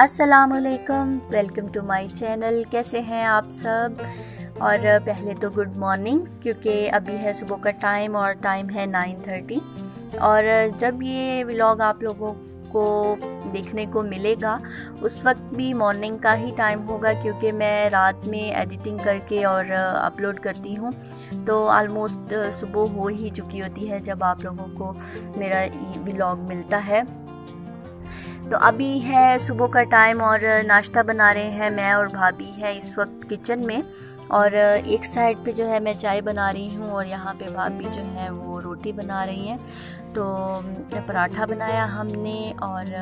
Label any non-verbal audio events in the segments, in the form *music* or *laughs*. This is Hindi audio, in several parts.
असलकम वेलकम टू माय चैनल कैसे हैं आप सब? और पहले तो गुड मॉर्निंग क्योंकि अभी है सुबह का टाइम और टाइम है नाइन थर्टी और जब ये व्लॉग आप लोगों को देखने को मिलेगा, उस वक्त भी मॉर्निंग का ही टाइम होगा, क्योंकि मैं रात में एडिटिंग करके और अपलोड करती हूँ। तो आलमोस्ट सुबह हो ही चुकी होती है जब आप लोगों को मेरा व्लॉग मिलता है। तो अभी है सुबह का टाइम और नाश्ता बना रहे हैं मैं और भाभी है इस वक्त किचन में। और एक साइड पे जो है मैं चाय बना रही हूँ और यहाँ पे भाभी जो है वो रोटी बना रही हैं। तो पराठा बनाया हमने और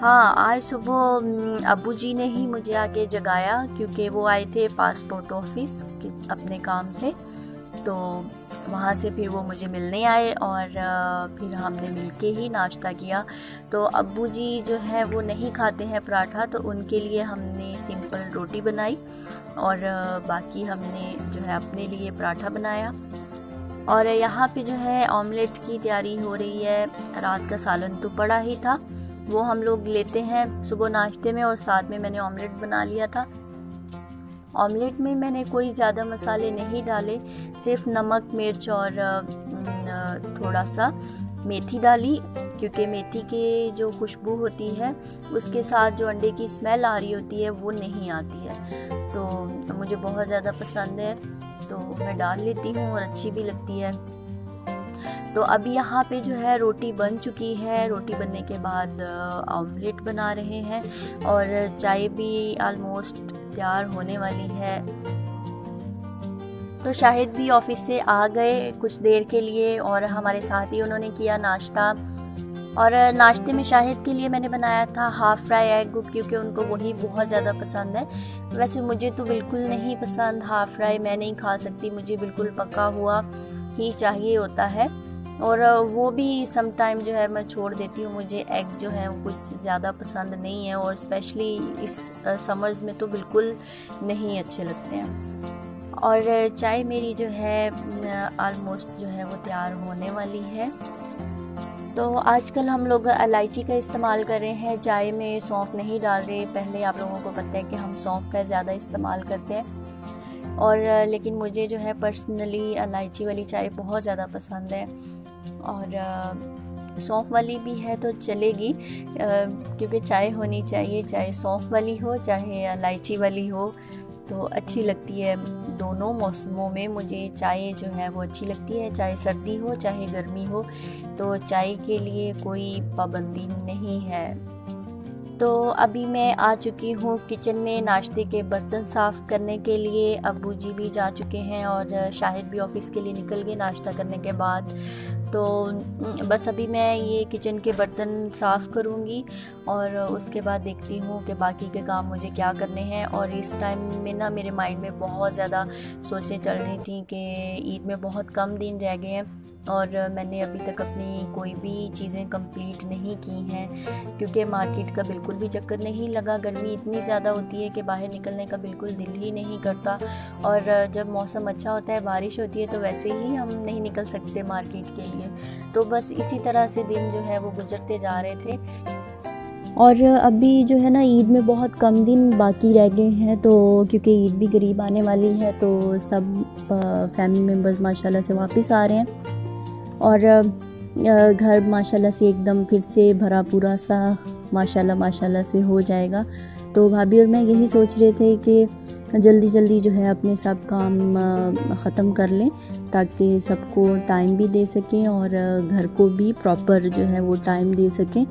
हाँ आज सुबह अबू जी ने ही मुझे आके जगाया क्योंकि वो आए थे पासपोर्ट ऑफ़िस अपने काम से। तो वहाँ से फिर वो मुझे मिलने आए और फिर हमने मिल ही नाश्ता किया। तो अब्बू जी जो है वो नहीं खाते हैं पराठा तो उनके लिए हमने सिंपल रोटी बनाई और बाकी हमने जो है अपने लिए पराठा बनाया। और यहाँ पे जो है ऑमलेट की तैयारी हो रही है। रात का सालन तो पड़ा ही था। वो हम लोग लेते हैं सुबह नाश्ते में और साथ में मैंने ऑमलेट बना लिया था। ऑमलेट में मैंने कोई ज़्यादा मसाले नहीं डाले, सिर्फ़ नमक, मिर्च और थोड़ा सा मेथी डाली, क्योंकि मेथी के जो खुशबू होती है, उसके साथ जो अंडे की स्मेल आ रही होती है, वो नहीं आती है। तो मुझे बहुत ज़्यादा पसंद है तो मैं डाल लेती हूँ और अच्छी भी लगती है। तो अभी यहाँ पे जो है रोटी बन चुकी है। रोटी बनने के बाद ऑमलेट बना रहे हैं और चाय भी आलमोस्ट तैयार होने वाली है। तो शाहिद भी ऑफ़िस से आ गए कुछ देर के लिए और हमारे साथ ही उन्होंने किया नाश्ता। और नाश्ते में शाहिद के लिए मैंने बनाया था हाफ़ फ्राई एग क्योंकि उनको वही बहुत ज़्यादा पसंद है। वैसे मुझे तो बिल्कुल नहीं पसंद हाफ़ फ्राई मैं नहीं खा सकती, मुझे बिल्कुल पका हुआ ही चाहिए होता है। और वो भी सम टाइम जो है मैं छोड़ देती हूँ, मुझे एग जो है कुछ ज़्यादा पसंद नहीं है और स्पेशली इस समर्स में तो बिल्कुल नहीं अच्छे लगते हैं। और चाय मेरी जो है आलमोस्ट जो है वो तैयार होने वाली है। तो आजकल हम लोग इलायची का इस्तेमाल कर रहे हैं। चाय में सौंफ नहीं डाल रहे। पहले आप लोगों को पता है कि हम सौंफ का ज़्यादा इस्तेमाल करते हैं। और, लेकिन मुझे जो है पर्सनली इलायची वाली चाय बहुत ज़्यादा पसंद है। और सौंफ वाली भी है तो चलेगी। क्योंकि चाय होनी चाहिए, चाहे सौंफ वाली हो, चाहे इलायची वाली हो तो अच्छी लगती है। दोनों मौसमों में मुझे चाय जो है वो अच्छी लगती है, चाहे सर्दी हो, चाहे गर्मी हो तो चाय के लिए कोई पाबंदी नहीं है। तो अभी मैं आ चुकी हूँ किचन में नाश्ते के बर्तन साफ़ करने के लिए। अबू जी भी जा चुके हैं और शाहिद भी ऑफ़िस के लिए निकल गए नाश्ता करने के बाद। तो बस अभी मैं ये किचन के बर्तन साफ़ करूँगी और उसके बाद देखती हूँ कि बाकी के काम मुझे क्या करने हैं। और इस टाइम में ना मेरे माइंड में बहुत ज़्यादा सोचें चल रही थी कि ईद में बहुत कम दिन रह गए हैं। और मैंने अभी तक अपनी कोई भी चीज़ें कंप्लीट नहीं की हैं, क्योंकि मार्केट का बिल्कुल भी चक्कर नहीं लगा। गर्मी इतनी ज़्यादा होती है कि बाहर निकलने का बिल्कुल दिल ही नहीं करता। और जब मौसम अच्छा होता है, बारिश होती है तो वैसे ही हम नहीं निकल सकते मार्केट के लिए। तो बस इसी तरह से दिन जो है, वो गुजरते जा रहे थे। और अभी जो है ना, ईद में बहुत कम दिन बाकी रह गए हैं तो क्योंकि ईद भी करीब आने वाली है तो सब फैमिली मेंबर्स माशाल्लाह से वापस आ रहे हैं। और घर माशाल्लाह से एकदम फिर से भरा पूरा सा माशाल्लाह माशाल्लाह से हो जाएगा। तो भाभी और मैं यही सोच रहे थे कि जल्दी जल्दी जो है अपने सब काम ख़त्म कर लें ताकि सबको टाइम भी दे सकें और घर को भी प्रॉपर जो है वो टाइम दे सकें।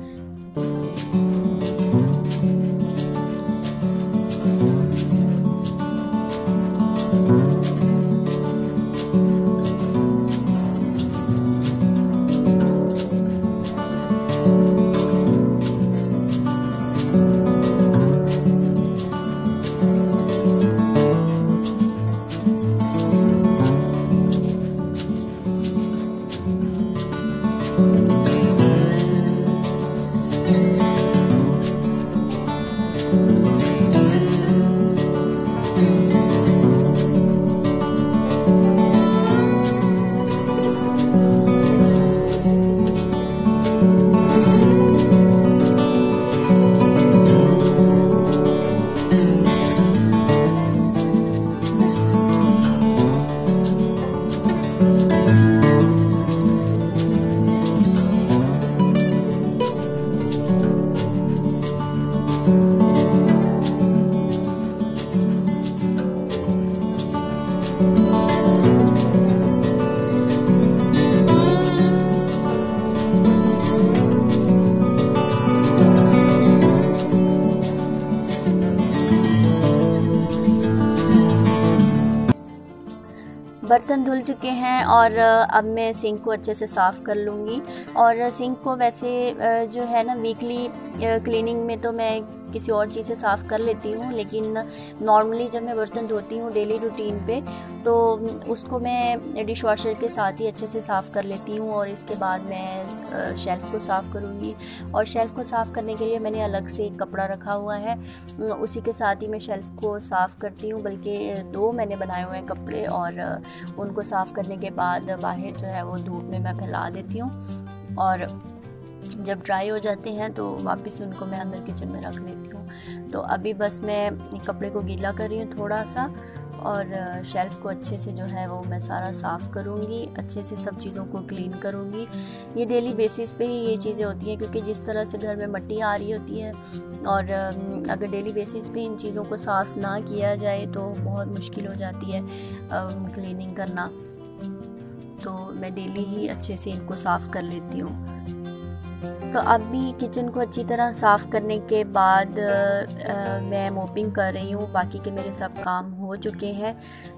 बर्तन धुल चुके हैं और अब मैं सिंक को अच्छे से साफ़ कर लूँगी। और सिंक को वैसे जो है ना, वीकली क्लीनिंग में तो मैं किसी और चीज़ से साफ़ कर लेती हूँ, लेकिन नॉर्मली जब मैं बर्तन धोती हूँ डेली रूटीन पे तो उसको मैं डिश वॉशर के साथ ही अच्छे से साफ़ कर लेती हूँ और इसके बाद मैं शेल्फ़ को साफ़ करूँगी। और शेल्फ़ को साफ़ करने के लिए मैंने अलग से एक कपड़ा रखा हुआ है। उसी के साथ ही मैं शेल्फ़ को साफ़ करती हूँ, बल्कि दो मैंने बनाए हुए हैं कपड़े और उनको साफ़ करने के बाद बाहर जो है वो धूप में मैं फैला देती हूँ। और जब ड्राई हो जाते हैं तो वापस उनको मैं अंदर किचन में रख लेती हूँ। तो अभी बस मैं कपड़े को गीला कर रही हूँ थोड़ा सा और शेल्फ़ को अच्छे से जो है वो मैं सारा साफ़ करूँगी, अच्छे से सब चीज़ों को क्लीन करूँगी। ये डेली बेसिस पे ही ये चीज़ें होती हैं, क्योंकि जिस तरह से घर में मट्टी आ रही होती है और अगर डेली बेसिस पे इन चीज़ों को साफ़ ना किया जाए तो बहुत मुश्किल हो जाती है क्लीनिंग करना। तो मैं डेली ही अच्छे से इनको साफ़ कर लेती हूँ। तो अभी किचन को अच्छी तरह साफ़ करने के बाद आ, मैं मोपिंग कर रही हूँ। बाकी के मेरे सब काम हो चुके हैं।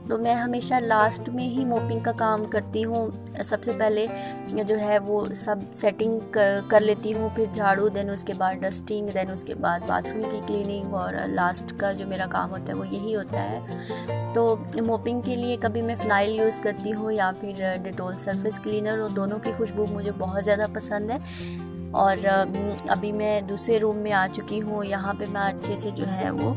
तो मैं हमेशा लास्ट में ही मोपिंग का काम करती हूँ। सबसे पहले जो है वो सब सेटिंग कर, कर लेती हूँ। फिर झाड़ू देन उसके बाद डस्टिंग देन उसके बाद बाथरूम की क्लीनिंग और लास्ट का जो मेरा काम होता है वो यही होता है। तो मोपिंग के लिए कभी मैं फ़िनाइल यूज़ करती हूँ या फिर डिटोल सरफेस क्लीनर और दोनों की खुशबू मुझे बहुत ज़्यादा पसंद है। और अभी मैं दूसरे रूम में आ चुकी हूँ। यहाँ पे मैं अच्छे से जो है वो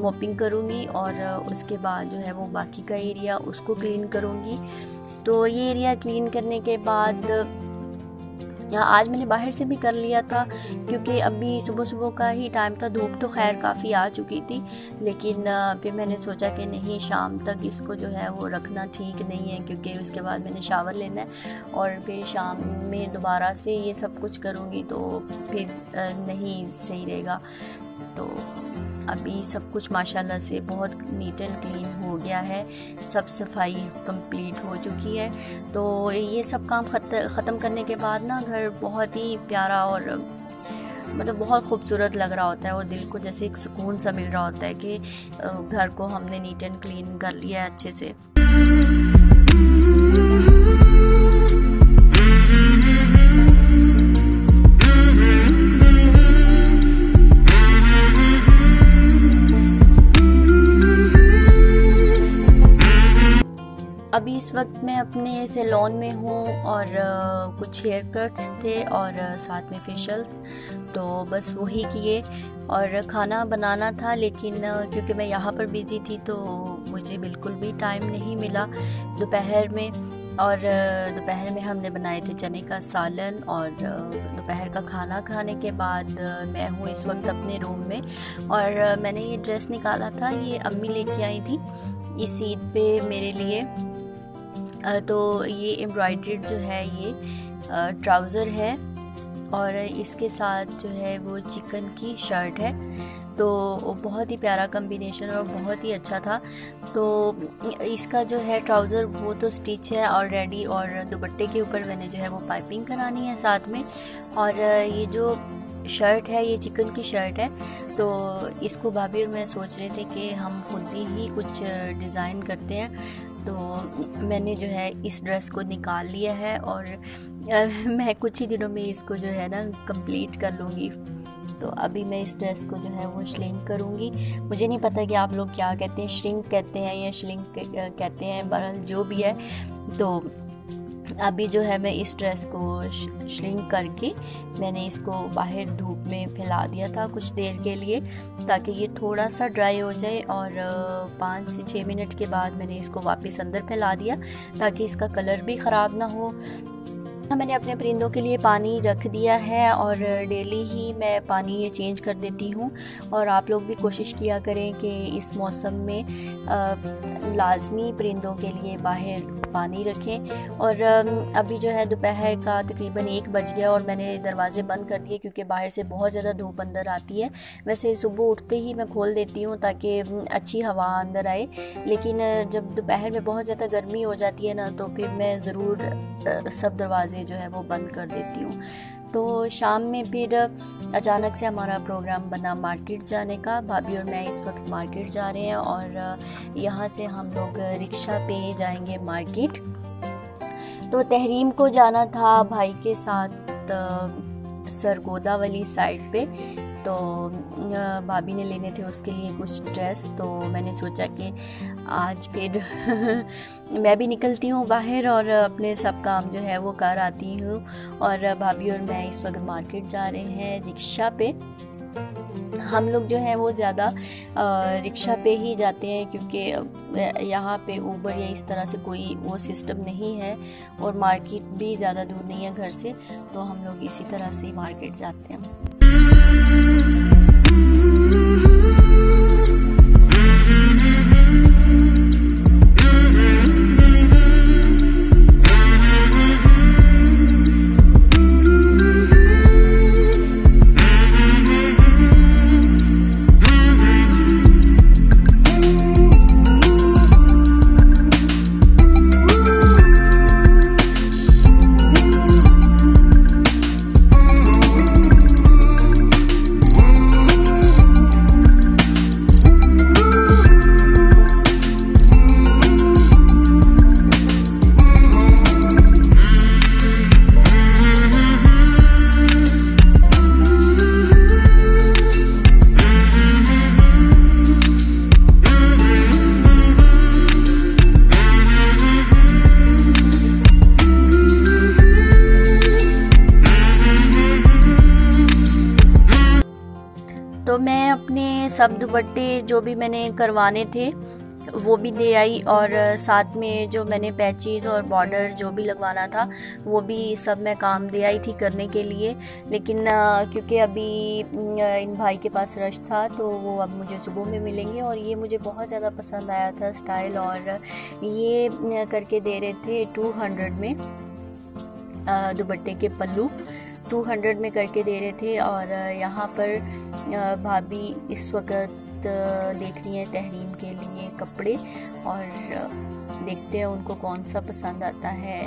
मोपिंग करूँगी और उसके बाद जो है वो बाकी का एरिया उसको क्लीन करूँगी। तो ये एरिया क्लीन करने के बाद यहाँ आज मैंने बाहर से भी कर लिया था, क्योंकि अभी सुबह सुबह का ही टाइम था, धूप तो खैर काफ़ी आ चुकी थी, लेकिन फिर मैंने सोचा कि नहीं, शाम तक इसको जो है वो रखना ठीक नहीं है, क्योंकि उसके बाद मैंने शावर लेना है, और फिर शाम में दोबारा से ये सब कुछ करूँगी तो फिर नहीं सही रहेगा तो अभी सब कुछ माशाल्लाह से बहुत नीट एंड क्लीन हो गया है, सब सफ़ाई कंप्लीट हो चुकी है। तो ये सब काम ख़त्म करने के बाद ना घर बहुत ही प्यारा और मतलब बहुत खूबसूरत लग रहा होता है और दिल को जैसे एक सुकून सा मिल रहा होता है कि घर को हमने नीट एंड क्लीन कर लिया है अच्छे से। वक्त मैं अपने सैलून में हूँ और कुछ हेयर कट्स थे और साथ में फेशियल। तो बस वही किए और खाना बनाना था लेकिन क्योंकि मैं यहाँ पर बिज़ी थी तो मुझे बिल्कुल भी टाइम नहीं मिला दोपहर में। और दोपहर में हमने बनाए थे चने का सालन और दोपहर का खाना खाने के बाद मैं हूँ इस वक्त अपने रूम में। और मैंने ये ड्रेस निकाला था, ये अम्मी लेके आई थी, इस ईद पे मेरे लिए। तो ये एम्ब्रॉयड्रेड जो है ये ट्राउज़र है और इसके साथ जो है वो चिकन की शर्ट है। तो बहुत ही प्यारा कम्बिनेशन और बहुत ही अच्छा था। तो इसका जो है ट्राउज़र वो तो स्टिच है ऑलरेडी और दुपट्टे के ऊपर मैंने जो है वो पाइपिंग करानी है साथ में। और ये जो शर्ट है, ये चिकन की शर्ट है तो इसको भाभी और मैं सोच रहे थे कि हम खुद ही कुछ डिज़ाइन करते हैं। तो मैंने जो है इस ड्रेस को निकाल लिया है और मैं कुछ ही दिनों में इसको जो है ना कंप्लीट कर लूँगी। तो अभी मैं इस ड्रेस को जो है वो श्लिंक करूँगी। मुझे नहीं पता कि आप लोग क्या कहते हैं श्रिंक कहते हैं या श्लिंक कहते हैं, बहरहाल जो भी है। तो अभी जो है मैं इस ड्रेस को श्रिंक करके मैंने इसको बाहर धूप में फैला दिया था कुछ देर के लिए, ताकि ये थोड़ा सा ड्राई हो जाए और पाँच से छः मिनट के बाद मैंने इसको वापस अंदर फैला दिया, ताकि इसका कलर भी ख़राब ना हो। मैंने अपने परिंदों के लिए पानी रख दिया है और डेली ही मैं पानी ये चेंज कर देती हूँ। और आप लोग भी कोशिश किया करें कि इस मौसम में लाजमी परिंदों के लिए बाहर पानी रखें। और अभी जो है दोपहर का तकरीबन एक बज गया और मैंने दरवाज़े बंद कर दिए क्योंकि बाहर से बहुत ज़्यादा धूप अंदर आती है। वैसे सुबह उठते ही मैं खोल देती हूँ ताकि अच्छी हवा अंदर आए। लेकिन, जब दोपहर में बहुत ज़्यादा गर्मी हो जाती है ना तो फिर मैं ज़रूर सब दरवाज़े जो है वो बंद कर देती हूँ। तो शाम में फिर अचानक से हमारा प्रोग्राम बना मार्केट जाने का। भाभी और मैं इस वक्त मार्केट जा रहे हैं और यहाँ से हम लोग रिक्शा पे जाएँगे मार्केट। तो तहरीम को जाना था भाई के साथ सरगोदा वाली साइड पे। तो भाभी ने लेने थे उसके लिए कुछ ड्रेस तो मैंने सोचा कि आज फिर *laughs* मैं भी निकलती हूँ बाहर और अपने सब काम जो है वो कर आती हूँ। और भाभी और मैं इस वक्त मार्केट जा रहे हैं रिक्शा पे। हम लोग जो है वो ज़्यादा रिक्शा पे ही जाते हैं क्योंकि यहाँ पे ऊबर या इस तरह से कोई वो सिस्टम नहीं है और मार्केट भी ज़्यादा दूर नहीं है घर से तो हम लोग इसी तरह से ही मार्केट जाते हैं। mm -hmm. सब दुपट्टे जो भी मैंने करवाने थे, वो भी दे आई और साथ में जो मैंने पैचेस और बॉर्डर जो भी लगवाना था, वो भी सब मैं काम दे आई थी करने के लिए। लेकिन क्योंकि अभी इन भाई के पास रश था तो वो अब मुझे सुबह में मिलेंगे और ये मुझे बहुत ज़्यादा पसंद आया था स्टाइल और ये करके दे रहे थे टू हंड्रेड में दुपट्टे के पल्लू। टू हंड्रेड में करके दे रहे थे और यहाँ पर भाभी इस वक्त देख रही हैं तहरीन के लिए कपड़े और देखते हैं उनको कौन सा पसंद आता है।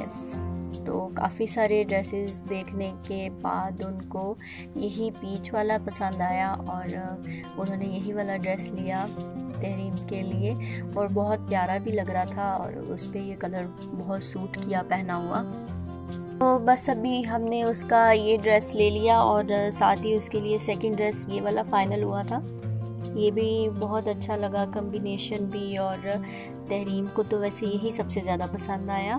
तो काफ़ी सारे ड्रेसेस देखने के बाद उनको यही पीच वाला पसंद आया और उन्होंने यही वाला ड्रेस लिया तहरीन के लिए और बहुत प्यारा भी लग रहा था और उस पर ये कलर बहुत सूट किया पहना हुआ। तो बस अभी हमने उसका ये ड्रेस ले लिया और साथ ही उसके लिए सेकंड ड्रेस ये वाला फ़ाइनल हुआ था। ये भी बहुत अच्छा लगा कम्बिनेशन भी और तहरीम को तो वैसे यही सबसे ज़्यादा पसंद आया।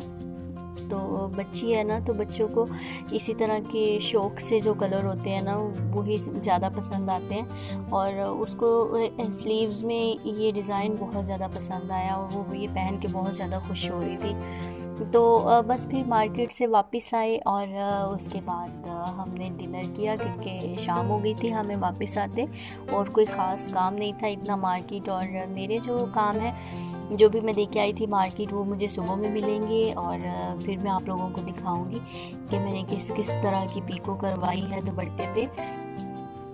तो बच्ची है ना तो बच्चों को इसी तरह के शौक से जो कलर होते हैं ना, वही ज़्यादा पसंद आते हैं। और उसको स्लीव्स में ये डिज़ाइन बहुत ज़्यादा पसंद आया और वो ये पहन के बहुत ज़्यादा खुश हो रही थी। तो बस फिर मार्केट से वापस आए और उसके बाद हमने डिनर किया क्योंकि शाम हो गई थी, हमें वापस आते और कोई ख़ास काम नहीं था इतना मार्केट और मेरे जो काम है, जो भी मैं देखे आई थी मार्केट, वो मुझे सुबह में मिलेंगे और फिर मैं आप लोगों को दिखाऊँगी कि मैंने किस किस तरह की पीको करवाई है दुपट्टे पे।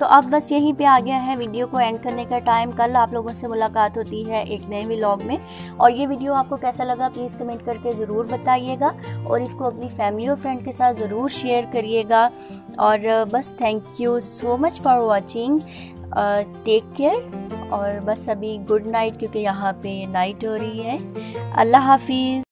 तो अब बस यहीं पे आ गया है। वीडियो को एंड करने का टाइम। कल आप लोगों से मुलाकात होती है एक नए व्लॉग में। और ये वीडियो आपको कैसा लगा प्लीज़ कमेंट करके ज़रूर बताइएगा। और इसको अपनी फैमिली और फ्रेंड के साथ ज़रूर शेयर करिएगा। और बस thank you so much for watching take care और बस अभी गुड नाइट क्योंकि यहाँ पे नाइट हो रही है। अल्लाह हाफिज़।